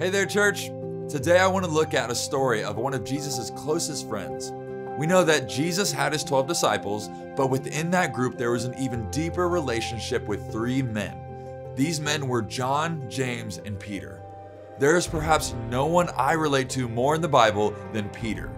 Hey there, church. Today I want to look at a story of one of Jesus' closest friends. We know that Jesus had his 12 disciples, but within that group there was an even deeper relationship with three men. These men were John, James, and Peter. There is perhaps no one I relate to more in the Bible than Peter.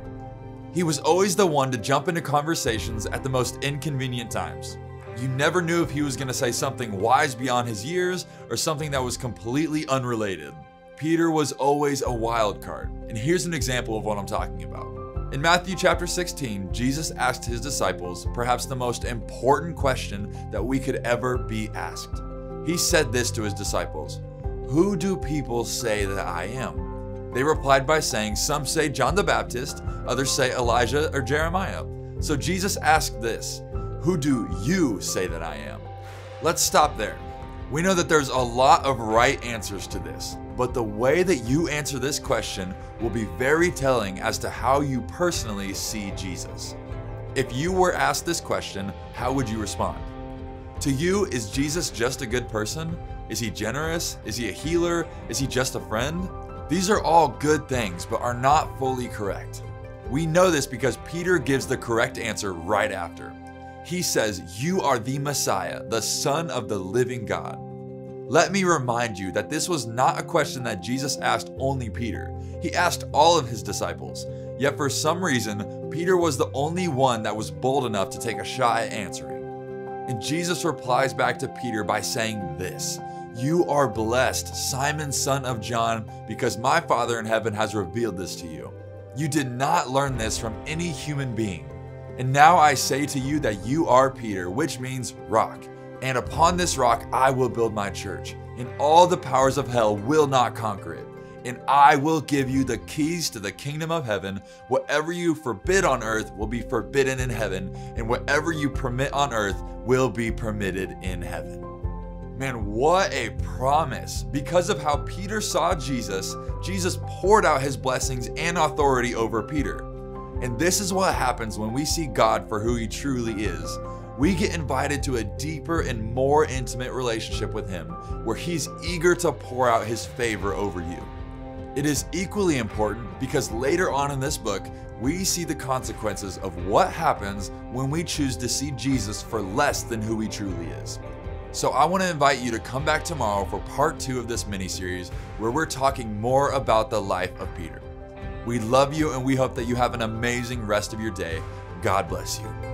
He was always the one to jump into conversations at the most inconvenient times. You never knew if he was going to say something wise beyond his years or something that was completely unrelated. Peter was always a wild card. And here's an example of what I'm talking about. In Matthew chapter 16, Jesus asked his disciples perhaps the most important question that we could ever be asked. He said this to his disciples Who do people say that I am? They replied by saying, Some say John the Baptist, others say Elijah or Jeremiah. So Jesus asked this Who do you say that I am? Let's stop there. We know that there's a lot of right answers to this. But the way that you answer this question will be very telling as to how you personally see Jesus. If you were asked this question, how would you respond? To you, is Jesus just a good person? Is he generous? Is he a healer? Is he just a friend? These are all good things, but are not fully correct. We know this because Peter gives the correct answer right after. He says, You are the Messiah, the Son of the living God. Let me remind you that this was not a question that Jesus asked only Peter. He asked all of his disciples. Yet for some reason, Peter was the only one that was bold enough to take a shot at answering. And Jesus replies back to Peter by saying this You are blessed, Simon, son of John, because my Father in heaven has revealed this to you. You did not learn this from any human being. And now I say to you that you are Peter, which means rock. And upon this rock I will build my church, and all the powers of hell will not conquer it. And I will give you the keys to the kingdom of heaven. Whatever you forbid on earth will be forbidden in heaven, and whatever you permit on earth will be permitted in heaven. Man, what a promise. Because of how Peter saw Jesus, Jesus poured out his blessings and authority over Peter. And this is what happens when we see God for who he truly is we get invited to a deeper and more intimate relationship with Him where He's eager to pour out His favor over you. It is equally important because later on in this book, we see the consequences of what happens when we choose to see Jesus for less than who He truly is. So I want to invite you to come back tomorrow for part two of this mini series where we're talking more about the life of Peter. We love you and we hope that you have an amazing rest of your day. God bless you.